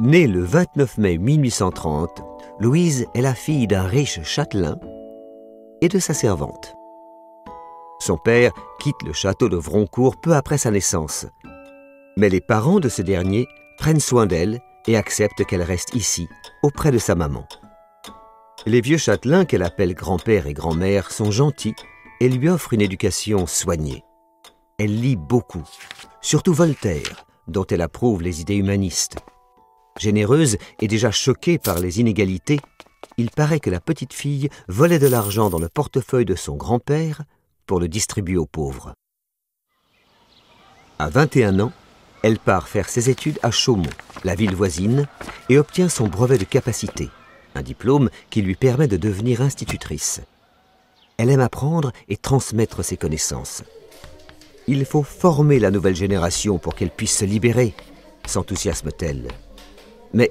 Née le 29 mai 1830, Louise est la fille d'un riche châtelain et de sa servante. Son père quitte le château de Vroncourt peu après sa naissance. Mais les parents de ce dernier prennent soin d'elle et acceptent qu'elle reste ici, auprès de sa maman. Les vieux châtelains qu'elle appelle grand-père et grand-mère sont gentils et lui offrent une éducation soignée. Elle lit beaucoup, surtout Voltaire, dont elle approuve les idées humanistes. Généreuse et déjà choquée par les inégalités, il paraît que la petite fille volait de l'argent dans le portefeuille de son grand-père pour le distribuer aux pauvres. À 21 ans, elle part faire ses études à Chaumont, la ville voisine, et obtient son brevet de capacité, un diplôme qui lui permet de devenir institutrice. Elle aime apprendre et transmettre ses connaissances. Il faut former la nouvelle génération pour qu'elle puisse se libérer, s'enthousiasme-t-elle. Mais,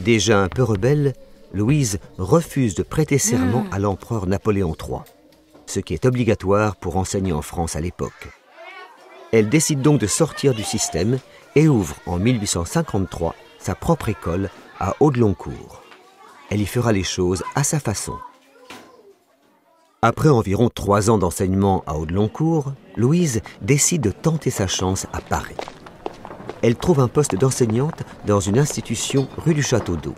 déjà un peu rebelle, Louise refuse de prêter serment à l'empereur Napoléon III, ce qui est obligatoire pour enseigner en France à l'époque. Elle décide donc de sortir du système et ouvre en 1853 sa propre école à Audeloncourt. Elle y fera les choses à sa façon. Après environ trois ans d'enseignement à Audeloncourt, Louise décide de tenter sa chance à Paris. Elle trouve un poste d'enseignante dans une institution rue du Château d'Eau.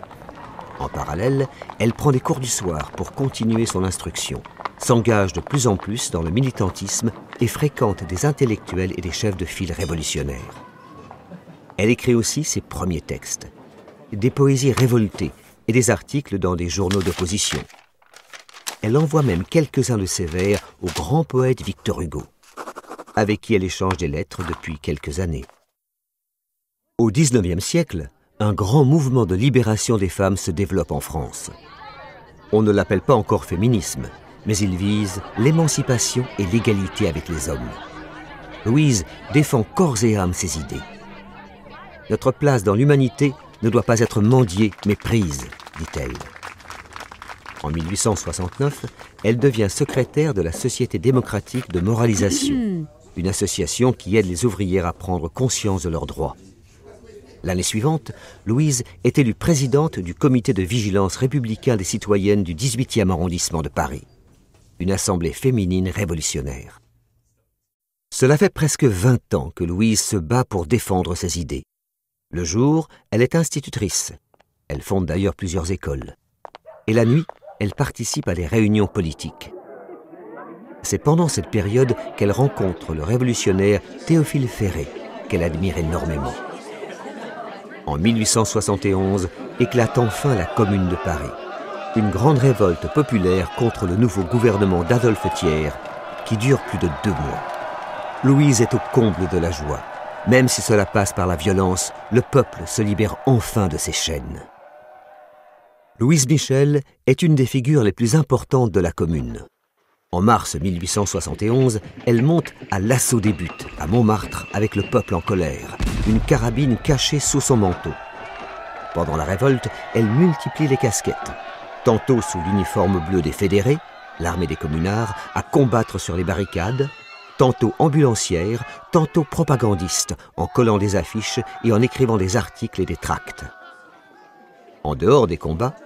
En parallèle, elle prend des cours du soir pour continuer son instruction, s'engage de plus en plus dans le militantisme et fréquente des intellectuels et des chefs de file révolutionnaires. Elle écrit aussi ses premiers textes, des poésies révoltées et des articles dans des journaux d'opposition. Elle envoie même quelques-uns de ses vers au grand poète Victor Hugo, avec qui elle échange des lettres depuis quelques années. Au XIXe siècle, un grand mouvement de libération des femmes se développe en France. On ne l'appelle pas encore féminisme, mais il vise l'émancipation et l'égalité avec les hommes. Louise défend corps et âme ses idées. Notre place dans l'humanité ne doit pas être mendiée, mais prise, dit-elle. En 1869, elle devient secrétaire de la Société démocratique de moralisation, une association qui aide les ouvrières à prendre conscience de leurs droits. L'année suivante, Louise est élue présidente du comité de vigilance républicain des citoyennes du 18e arrondissement de Paris, une assemblée féminine révolutionnaire. Cela fait presque 20 ans que Louise se bat pour défendre ses idées. Le jour, elle est institutrice. Elle fonde d'ailleurs plusieurs écoles. Et la nuit, elle participe à des réunions politiques. C'est pendant cette période qu'elle rencontre le révolutionnaire Théophile Ferré, qu'elle admire énormément. En 1871 éclate enfin la Commune de Paris, une grande révolte populaire contre le nouveau gouvernement d'Adolphe Thiers qui dure plus de deux mois. Louise est au comble de la joie. Même si cela passe par la violence, le peuple se libère enfin de ses chaînes. Louise Michel est une des figures les plus importantes de la commune. En mars 1871, elle monte à l'assaut des buttes, à Montmartre, avec le peuple en colère, une carabine cachée sous son manteau. Pendant la révolte, elle multiplie les casquettes, tantôt sous l'uniforme bleu des fédérés, l'armée des communards, à combattre sur les barricades, tantôt ambulancière, tantôt propagandiste, en collant des affiches et en écrivant des articles et des tracts. En dehors des combats,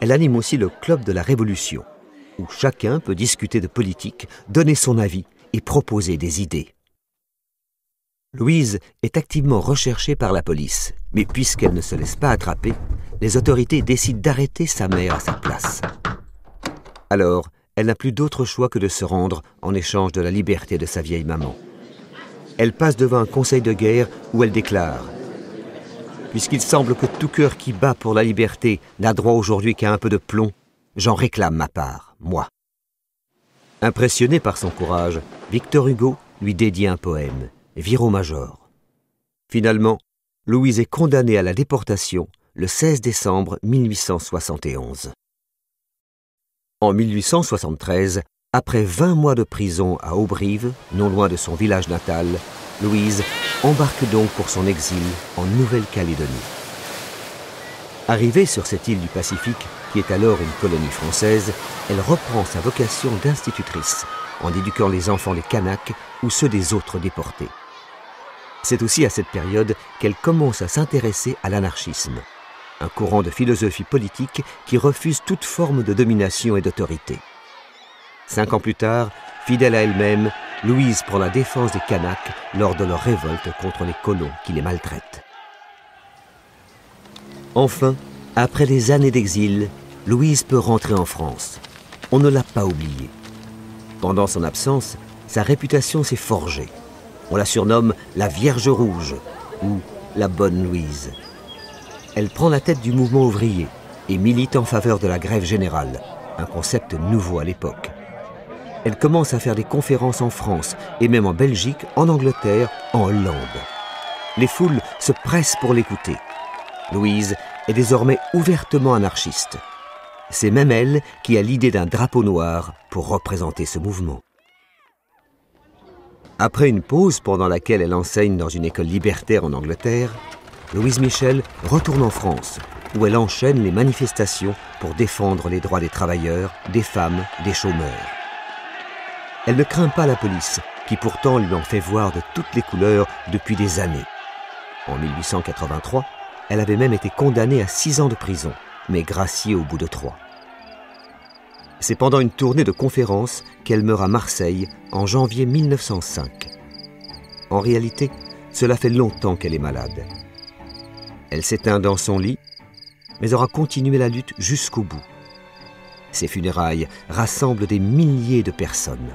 elle anime aussi le Club de la Révolution, où chacun peut discuter de politique, donner son avis et proposer des idées. Louise est activement recherchée par la police, mais puisqu'elle ne se laisse pas attraper, les autorités décident d'arrêter sa mère à sa place. Alors, elle n'a plus d'autre choix que de se rendre en échange de la liberté de sa vieille maman. Elle passe devant un conseil de guerre où elle déclare Puisqu'il semble que tout cœur qui bat pour la liberté n'a droit aujourd'hui qu'à un peu de plomb, j'en réclame ma part, moi. Impressionné par son courage, Victor Hugo lui dédie un poème, Viro Major. Finalement, Louise est condamnée à la déportation le 16 décembre 1871. En 1873, après 20 mois de prison à Aubrive, non loin de son village natal, Louise embarque donc pour son exil en Nouvelle-Calédonie. Arrivée sur cette île du Pacifique, qui est alors une colonie française, elle reprend sa vocation d'institutrice, en éduquant les enfants des Kanaks ou ceux des autres déportés. C'est aussi à cette période qu'elle commence à s'intéresser à l'anarchisme. un courant de philosophie politique qui refuse toute forme de domination et d'autorité. Cinq ans plus tard, fidèle à elle-même, Louise prend la défense des Kanaks lors de leur révolte contre les colons qui les maltraitent. Enfin, après des années d'exil, Louise peut rentrer en France. On ne l'a pas oubliée. Pendant son absence, sa réputation s'est forgée. On la surnomme la Vierge Rouge ou la Bonne Louise. Elle prend la tête du mouvement ouvrier et milite en faveur de la grève générale, un concept nouveau à l'époque. Elle commence à faire des conférences en France et même en Belgique, en Angleterre, en Hollande. Les foules se pressent pour l'écouter. Louise est désormais ouvertement anarchiste. C'est même elle qui a l'idée d'un drapeau noir pour représenter ce mouvement. Après une pause pendant laquelle elle enseigne dans une école libertaire en Angleterre, Louise Michel retourne en France, où elle enchaîne les manifestations pour défendre les droits des travailleurs, des femmes, des chômeurs. Elle ne craint pas la police, qui pourtant lui en fait voir de toutes les couleurs depuis des années. En 1883, elle avait même été condamnée à six ans de prison, mais graciée au bout de trois. C'est pendant une tournée de conférences qu'elle meurt à Marseille en janvier 1905. En réalité, cela fait longtemps qu'elle est malade. Elle s'éteint dans son lit, mais aura continué la lutte jusqu'au bout. Ses funérailles rassemblent des milliers de personnes.